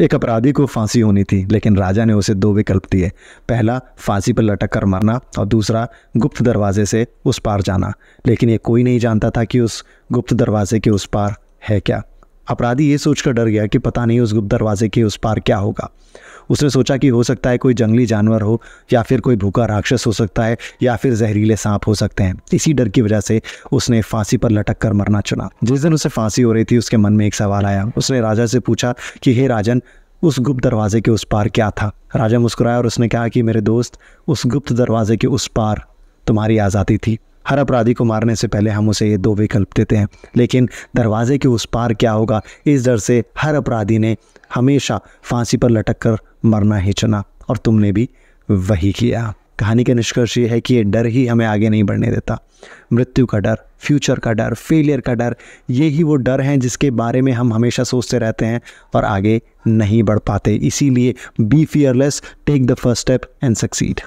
एक अपराधी को फांसी होनी थी, लेकिन राजा ने उसे दो विकल्प दिए। पहला, फांसी पर लटक कर मरना, और दूसरा, गुप्त दरवाजे से उस पार जाना। लेकिन ये कोई नहीं जानता था कि उस गुप्त दरवाजे के उस पार है क्या। अपराधी ये सोचकर डर गया कि पता नहीं उस गुप्त दरवाजे के उस पार क्या होगा। उसने सोचा कि हो सकता है कोई जंगली जानवर हो, या फिर कोई भूखा राक्षस हो सकता है, या फिर जहरीले सांप हो सकते हैं। इसी डर की वजह से उसने फांसी पर लटक कर मरना चुना। जिस दिन उसे फांसी हो रही थी, उसके मन में एक सवाल आया। उसने राजा से पूछा कि, हे राजन, उस गुप्त दरवाजे के उस पार क्या था? राजा मुस्कुराया और उसने कहा कि, मेरे दोस्त, उस गुप्त दरवाजे के उस पार तुम्हारी आज़ादी थी। हर अपराधी को मारने से पहले हम उसे ये दो विकल्प देते हैं। लेकिन दरवाजे के उस पार क्या होगा? इस डर से हर अपराधी ने हमेशा फांसी पर लटक कर मरना ही चुना, और तुमने भी वही किया। कहानी का निष्कर्ष ये है कि ये डर ही हमें आगे नहीं बढ़ने देता। मृत्यु का डर, फ्यूचर का डर, फेलियर का डर, ये ही वो डर हैं जिसके बारे में हम हमेशा सोचते रहते हैं और आगे नहीं बढ़ पाते। इसीलिए be fearless take the first step and succeed